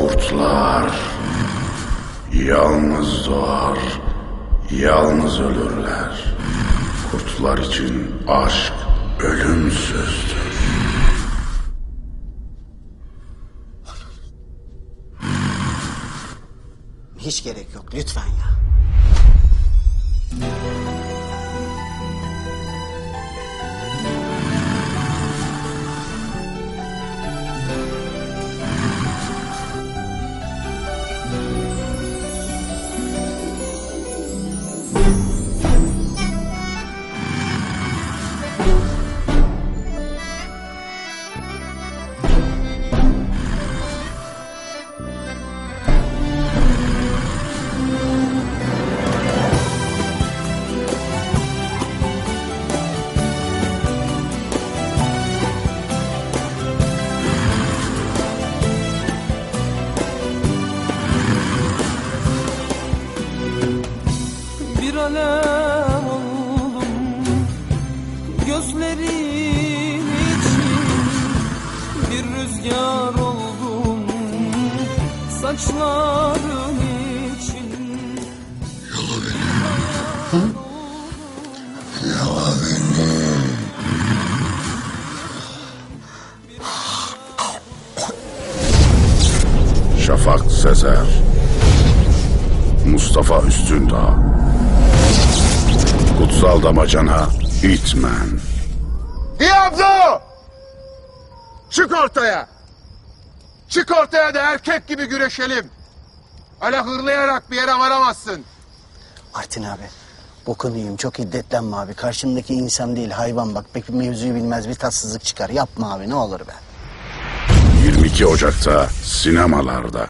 Kurtlar yalnız doğar, yalnız ölürler. Kurtlar için aşk ölümsüzdür. Hiç gerek yok lütfen ya. Saçların için Şafak Sezer Mustafa Üstündağ Kutsal Damacana İtmen Diablo! Çık ortaya! Çık ortaya da erkek gibi güreşelim. Öyle hırlayarak bir yere varamazsın. Artin abi bokunu yiyeyim çok hiddetlenme abi. Karşımdaki insan değil hayvan bak. Peki mevzuyu bilmez bir tatsızlık çıkar. Yapma abi ne olur be. 22 Ocak'ta sinemalarda.